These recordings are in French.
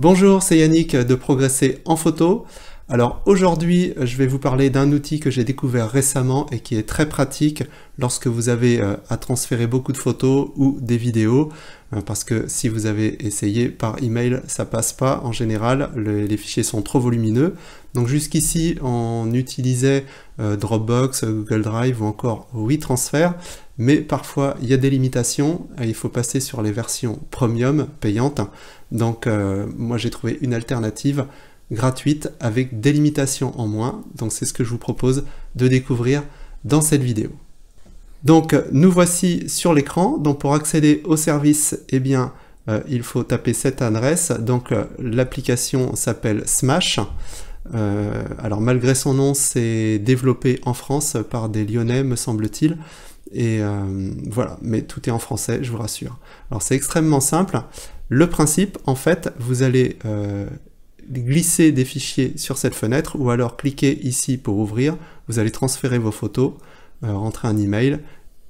Bonjour, c'est Yannick de Progresser en photo. Alors aujourd'hui, je vais vous parler d'un outil que j'ai découvert récemment et qui est très pratique lorsque vous avez euh, à transférer beaucoup de photos ou des vidéos. Euh, parce que si vous avez essayé par email, ça passe pas en général, les fichiers sont trop volumineux. Donc jusqu'ici, on utilisait euh, Dropbox, Google Drive ou encore WeTransfer, mais parfois il y a des limitations et il faut passer sur les versions premium payantes. Donc moi j'ai trouvé une alternative gratuite avec des limitations en moins. Donc c'est ce que je vous propose de découvrir dans cette vidéo. Donc nous voici sur l'écran. Donc pour accéder au service, eh bien euh, il faut taper cette adresse. Donc euh, l'application s'appelle Smash. alors malgré son nom, c'est développé en France par des Lyonnais, me semble-t-il. Et voilà, mais tout est en français, je vous rassure. Alors c'est extrêmement simple. Le principe, en fait, vous allez euh, glisser des fichiers sur cette fenêtre ou alors cliquer ici pour ouvrir, vous allez transférer vos photos, euh, rentrer un email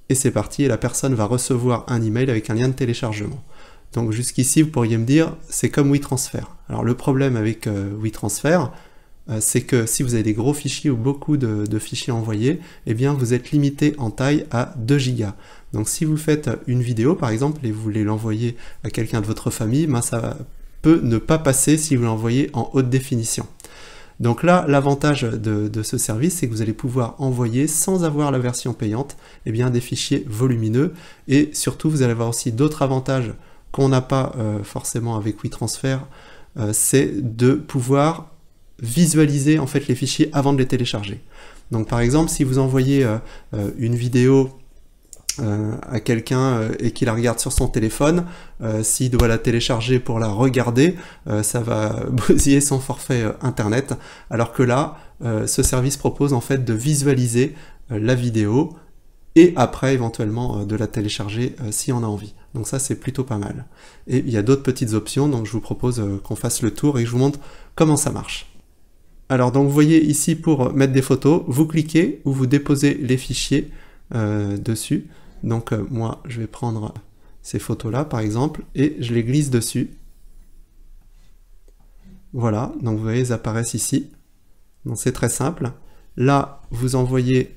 et c'est parti et la personne va recevoir un email avec un lien de téléchargement. Donc jusqu'ici, vous pourriez me dire, c'est comme WeTransfer. Alors le problème avec euh, WeTransfer, c'est que si vous avez des gros fichiers ou beaucoup de, fichiers envoyés, eh bien vous êtes limité en taille à 2 gigas. Donc si vous faites une vidéo par exemple et vous voulez l'envoyer à quelqu'un de votre famille, ben, ça peut ne pas passer si vous l'envoyez en haute définition. Donc là, l'avantage de, ce service, c'est que vous allez pouvoir envoyer, sans avoir la version payante, eh bien, des fichiers volumineux. Et surtout, vous allez avoir aussi d'autres avantages qu'on n'a pas euh, forcément avec WeTransfer, euh, c'est de pouvoir visualiser en fait les fichiers avant de les télécharger. Donc par exemple, si vous envoyez euh, une vidéo euh, à quelqu'un euh, et qu'il la regarde sur son téléphone, euh, s'il doit la télécharger pour la regarder, ça va bousiller son forfait internet. Alors que là, ce service propose en fait de visualiser la vidéo et après éventuellement de la télécharger si on a envie. Donc ça c'est plutôt pas mal. Et il y a d'autres petites options, donc je vous propose qu'on fasse le tour et que je vous montre comment ça marche. Alors donc vous voyez ici pour mettre des photos, vous cliquez ou vous déposez les fichiers dessus. Donc euh, moi, je vais prendre ces photos-là, par exemple, et je les glisse dessus. Voilà, donc vous voyez, elles apparaissent ici. Donc c'est très simple. Là, vous envoyez,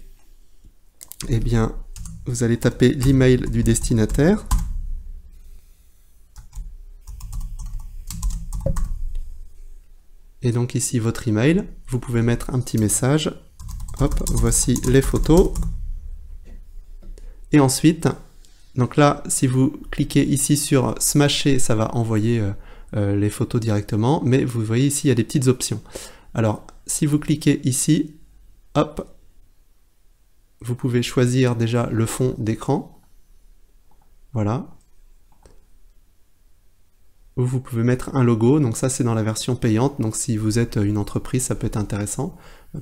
eh bien, vous allez taper l'email du destinataire. Et donc ici, votre email. Vous pouvez mettre un petit message. Hop, voici les photos. Et ensuite, donc là, si vous cliquez ici sur Smasher, ça va envoyer euh, euh, les photos directement, mais vous voyez ici, il y a des petites options. Alors, si vous cliquez ici, hop, vous pouvez choisir déjà le fond d'écran. Voilà. Ou vous pouvez mettre un logo, donc ça c'est dans la version payante, donc si vous êtes une entreprise, ça peut être intéressant,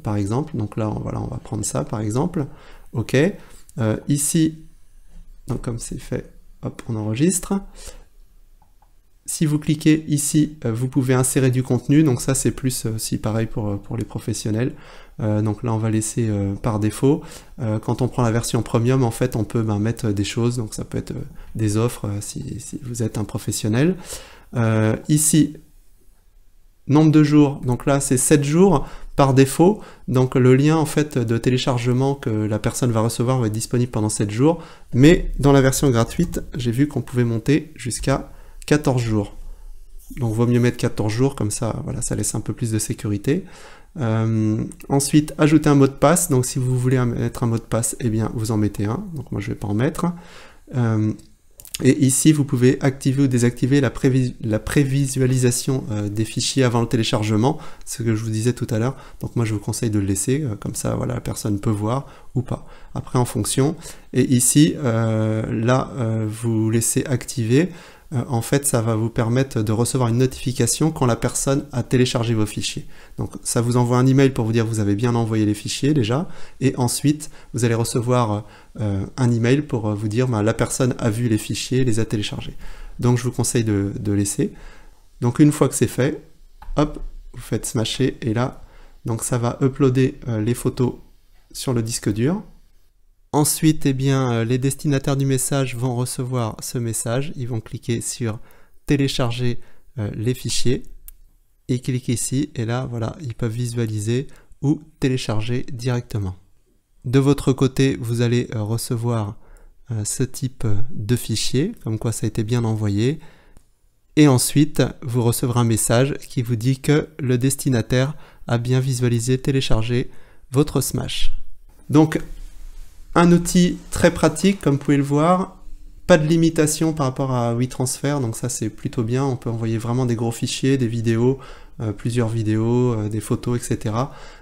par exemple. Donc là, voilà, on va prendre ça, par exemple. OK. Euh, ici, donc comme c'est fait, hop, on enregistre. Si vous cliquez ici, euh, vous pouvez insérer du contenu, donc ça c'est plus aussi euh, pareil pour, pour les professionnels. donc là on va laisser par défaut. quand on prend la version premium, en fait on peut ben, mettre des choses, donc ça peut être des offres si, si, vous êtes un professionnel. ici, nombre de jours, donc là c'est 7 jours par défaut. Donc le lien en fait de téléchargement que la personne va recevoir va être disponible pendant 7 jours. Mais dans la version gratuite, j'ai vu qu'on pouvait monter jusqu'à 14 jours. Donc vaut mieux mettre 14 jours, comme ça, ça laisse un peu plus de sécurité. Euh, ensuite, ajouter un mot de passe. Donc si vous voulez mettre un mot de passe, eh bien vous en mettez un. Donc moi je vais pas en mettre. Euh, et ici, vous pouvez activer ou désactiver la, prévisualisation euh, des fichiers avant le téléchargement, ce que je vous disais tout à l'heure. Donc moi, je vous conseille de le laisser, euh, comme ça, voilà, la personne peut voir ou pas. Après, en fonction. Et ici, euh, là, vous laissez activer. Euh, en fait, ça va vous permettre de recevoir une notification quand la personne a téléchargé vos fichiers. Donc, ça vous envoie un email pour vous dire vous avez bien envoyé les fichiers déjà, et ensuite, vous allez recevoir euh, un email pour euh, vous dire ben, la personne a vu les fichiers, les a téléchargés. Donc, je vous conseille de, laisser. Donc, une fois que c'est fait, hop, vous faites smasher, et là, donc ça va uploader les photos sur le disque dur. Ensuite, eh bien, euh, les destinataires du message vont recevoir ce message. Ils vont cliquer sur télécharger euh, les fichiers. ils cliquent ici et là, voilà, ils peuvent visualiser ou télécharger directement. De votre côté, vous allez euh, recevoir ce type de fichier, comme quoi ça a été bien envoyé. Et ensuite, vous recevrez un message qui vous dit que le destinataire a bien visualisé, téléchargé votre Smash. Donc, un outil très pratique, comme vous pouvez le voir. Pas de limitation par rapport à WeTransfer, donc ça c'est plutôt bien. On peut envoyer vraiment des gros fichiers, des vidéos, plusieurs vidéos, euh, des photos, etc.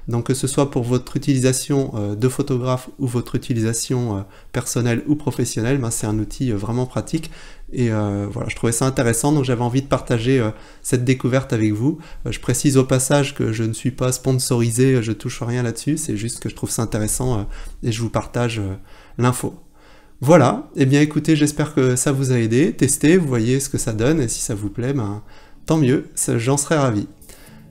Donc que ce soit pour votre utilisation euh, de photographe ou votre utilisation personnelle ou professionnelle, ben, c'est un outil vraiment pratique. Et voilà, je trouvais ça intéressant, donc j'avais envie de partager cette découverte avec vous. je précise au passage que je ne suis pas sponsorisé, je touche rien là-dessus, c'est juste que je trouve ça intéressant et je vous partage l'info. Voilà, et eh bien écoutez, j'espère que ça vous a aidé. Testez, vous voyez ce que ça donne, et si ça vous plaît, ben, tant mieux, j'en serais ravi.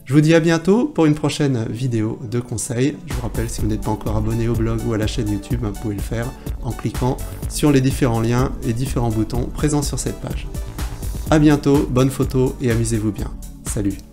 Je vous dis à bientôt pour une prochaine vidéo de conseils. Je vous rappelle, si vous n'êtes pas encore abonné au blog ou à la chaîne YouTube, vous pouvez le faire en cliquant sur les différents liens et différents boutons présents sur cette page. A bientôt, bonne photo et amusez-vous bien. Salut